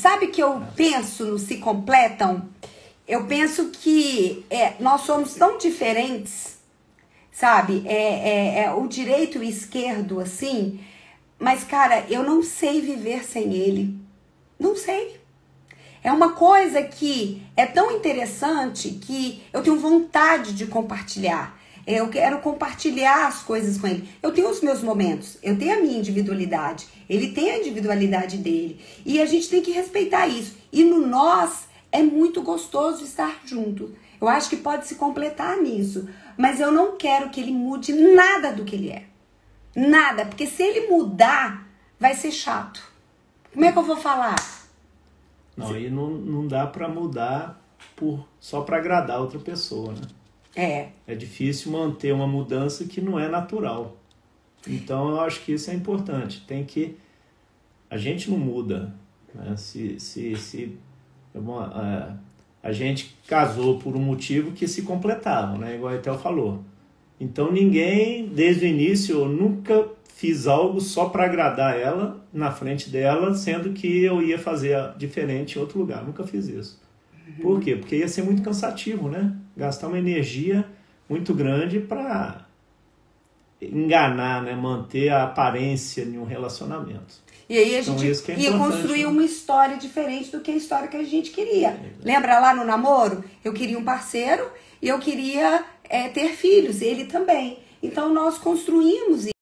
Sabe que eu penso no se completam? Eu penso que é, nós somos tão diferentes, sabe? É, é, é o direito e o esquerdo, assim. Mas, cara, eu não sei viver sem ele. Não sei. É uma coisa que é tão interessante que eu tenho vontade de compartilhar. Eu quero compartilhar as coisas com ele. Eu tenho os meus momentos, eu tenho a minha individualidade, ele tem a individualidade dele. E a gente tem que respeitar isso. E no nós é muito gostoso estar junto. Eu acho que pode se completar nisso. Mas eu não quero que ele mude nada do que ele é. Nada. Porque se ele mudar, vai ser chato. Como é que eu vou falar? Não, e não, não dá para mudar por só para agradar outra pessoa, né? É. É difícil manter uma mudança que não é natural. Então eu acho que isso é importante. Tem que. A gente não muda. Né? Se, se, se uma, a, a gente casou por um motivo que se completava, né? igual a Etel falou. Então ninguém, desde o início, eu nunca fiz algo só para agradar ela na frente dela, sendo que eu ia fazer diferente em outro lugar. Nunca fiz isso. Por quê? Porque ia ser muito cansativo, né? Gastar uma energia muito grande para enganar, né? manter a aparência em um relacionamento. E aí a então, gente é ia construir né? uma história diferente do que a história que a gente queria. É Lembra lá no namoro? Eu queria um parceiro e eu queria é, ter filhos, ele também. Então nós construímos